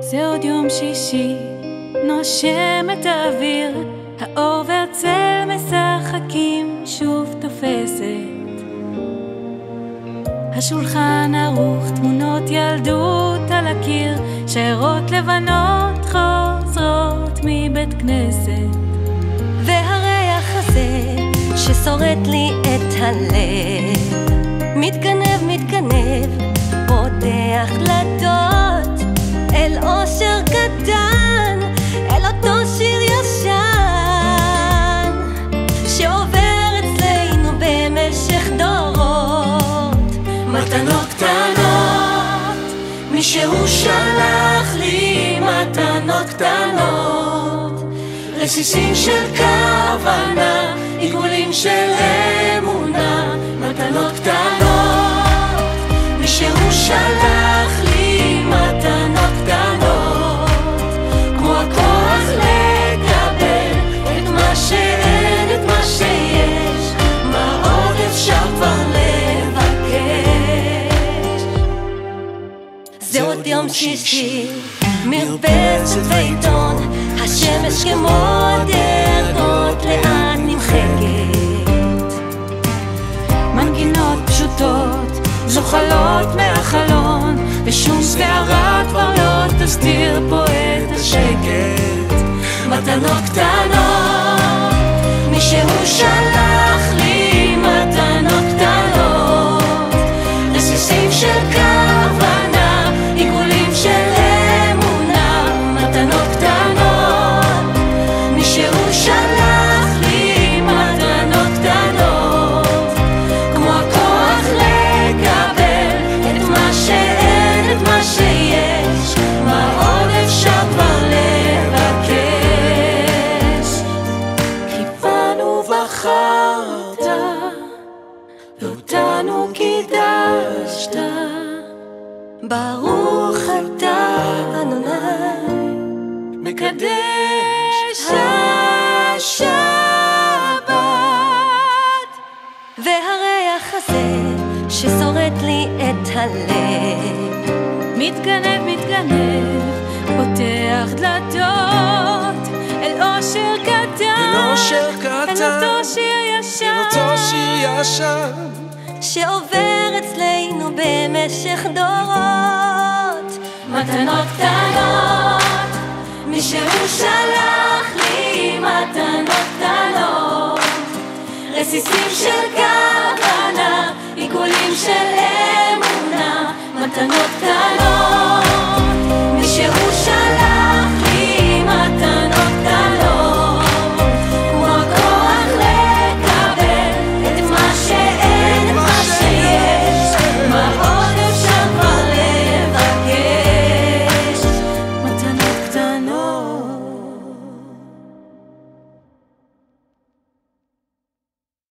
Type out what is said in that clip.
זה עוד יום שישי, נושם את האוויר, האור והצל משחקים, שוב תופסת. השולחן ערוך, תמונות ילדות על הקיר, שיירות לבנות חוזרות מבית כנסת. והריח הזה ששורט לי את הלב, מתגנב, מתגנב, פותח דלתות אל אושר קטן, אל אותו שיר ישן, שעובר אצלנו במשך דורות. מתנות קטנות, מישהו שלח לי מתנות קטנות, רסיסים של כוונה, עיגולים של שלח לי מתנות קטנות, כמו הכוח לקבל את מה שאין, את מה שיש, מה עוד אפשר כבר לבקש. זה עוד יום שישי, מרפסת ועיתון, השמש כמו דרך זוחלות מהחלון, ושום שערה כבר לא תסתיר פה שאין, את מה שיש, מה עוד אפשר כבר לבקש? כי בנו בחרת, ואותנו קידשת. ברוך אתה אדוני, מקדש השבת. והריח הזה ששורט לי את הלב, מתגנב, מתגנב, פותח דלתות. אל אושר קטן, אל אושר קטן, אל אותו שיר ישן, אותו שיר ישן. שעובר אצלנו במשך דורות. מתנות קטנות, מישהו שלח לי מתנות קטנות, רסיסים של כוונה, עיגולים